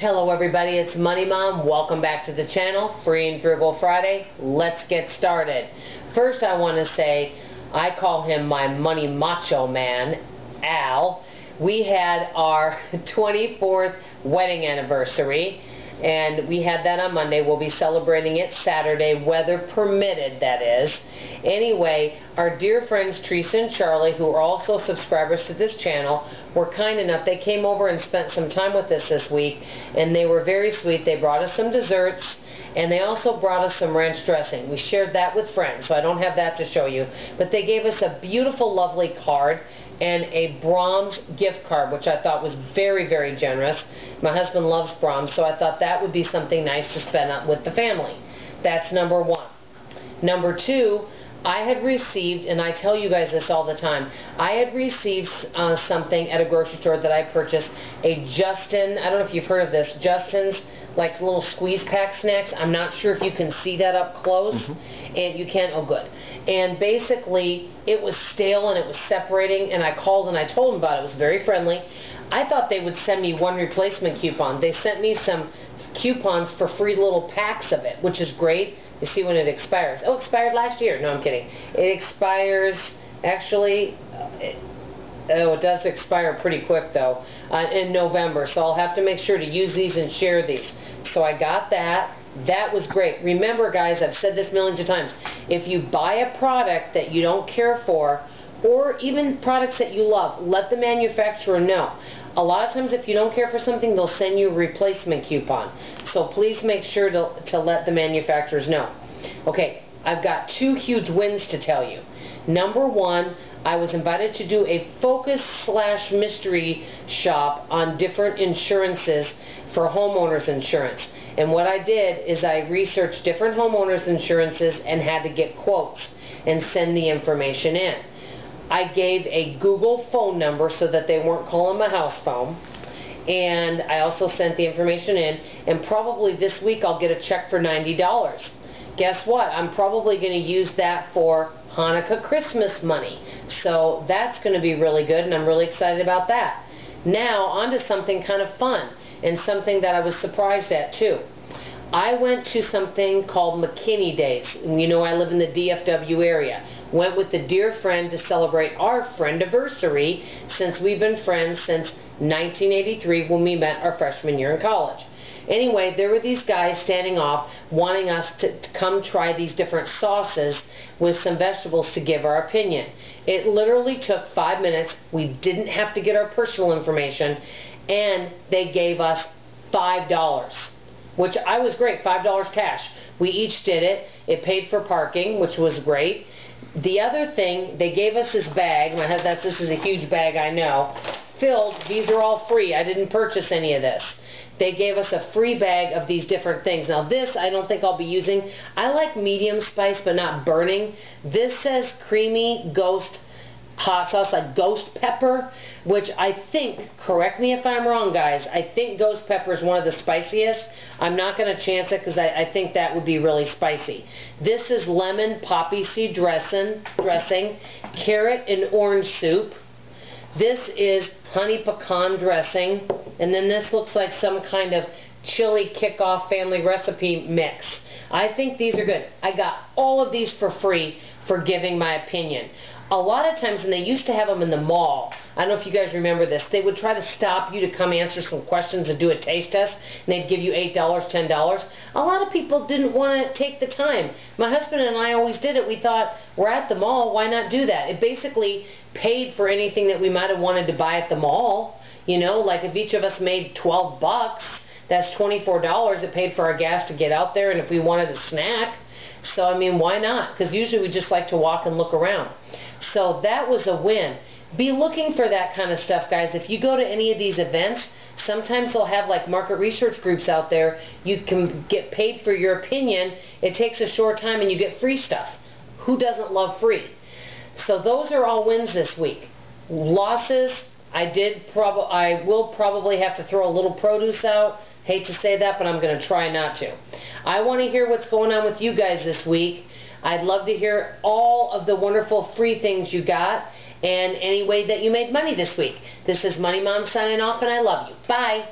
Hello everybody, it's Money Mom. Welcome back to the channel, Free and Frugal Friday. Let's get started. First I want to say, I call him my money macho man, Al. We had our 24th wedding anniversary and we had that on Monday. We'll be celebrating it Saturday, weather permitted, that is. Anyway, our dear friends Teresa and Charlie, who are also subscribers to this channel, were kind enough. They came over and spent some time with us this week, and they were very sweet. They brought us some desserts, and they also brought us some ranch dressing. We shared that with friends, so I don't have that to show you. But they gave us a beautiful, lovely card and a Braum's gift card, which I thought was very, very generous. My husband loves Braum's, so I thought that would be something nice to spend with the family. That's number one. Number two, I had received, and I tell you guys this all the time, I had received uh, something at a grocery store that I purchased, a Justin, I don't know if you've heard of this, Justin's like little squeeze pack snacks. I'm not sure if you can see that up close, mm -hmm. and you can, oh good. And basically, it was stale and it was separating, and I called and I told them about it. It was very friendly. I thought they would send me one replacement coupon. They sent me some coupons for free little packs of it, which is great. You see when it expires. Oh, expired last year. No, I'm kidding. It expires, actually, it, Oh, it does expire pretty quick though, uh, in November. So I'll have to make sure to use these and share these. So I got that. That was great. Remember, guys, I've said this millions of times. If you buy a product that you don't care for, or even products that you love, let the manufacturer know. A lot of times if you don't care for something, they'll send you a replacement coupon. So please make sure to, to let the manufacturers know. Okay, I've got two huge wins to tell you. Number one, I was invited to do a focus slash mystery shop on different insurances for homeowners insurance. And what I did is I researched different homeowners insurances and had to get quotes and send the information in. I gave a Google phone number so that they weren't calling my house phone. And I also sent the information in. And probably this week I'll get a check for $90. Guess what? I'm probably going to use that for Hanukkah Christmas money. So that's going to be really good and I'm really excited about that. Now on to something kind of fun and something that I was surprised at too. I went to something called McKinney Days. You know I live in the DFW area. Went with a dear friend to celebrate our friend anniversary since we've been friends since 1983 when we met our freshman year in college. Anyway, there were these guys standing off wanting us to, to, come try these different sauces with some vegetables to give our opinion. It literally took five minutes. We didn't have to get our personal information and they gave us $5, which I was great, $5 cash. We each did it. It paid for parking, which was great. The other thing, they gave us this bag. My husband, this is a huge bag, I know. Filled, these are all free. I didn't purchase any of this. They gave us a free bag of these different things. Now this, I don't think I'll be using. I like medium spice, but not burning. This says creamy ghost hot sauce like ghost pepper, which I think, correct me if I'm wrong guys, I think ghost pepper is one of the spiciest. I'm not going to chance it because I, I, think that would be really spicy. This is lemon poppy seed dressing, dressing, carrot and orange soup. This is honey pecan dressing, and then this looks like some kind of chili kickoff family recipe mix. I think these are good. I got all of these for free for giving my opinion a lot of times when they used to have them in the mall, I don't know if you guys remember this, they would try to stop you to come answer some questions and do a taste test, and they'd give you $8, $10. A lot of people didn't want to take the time. My husband and I always did it. We thought, we're at the mall, why not do that? It basically paid for anything that we might have wanted to buy at the mall. You know, like if each of us made 12 bucks, that's $24. It paid for our gas to get out there, and if we wanted a snack, so, I mean, why not? Because usually we just like to walk and look around. So that was a win. Be looking for that kind of stuff, guys. If you go to any of these events, sometimes they'll have like market research groups out there. You can get paid for your opinion. It takes a short time and you get free stuff. Who doesn't love free? So those are all wins this week. Losses, I did prob I will probably have to throw a little produce out. Hate to say that, but I'm going to try not to. I want to hear what's going on with you guys this week. I'd love to hear all of the wonderful free things you got and any way that you made money this week. This is Money Mom signing off and I love you. Bye.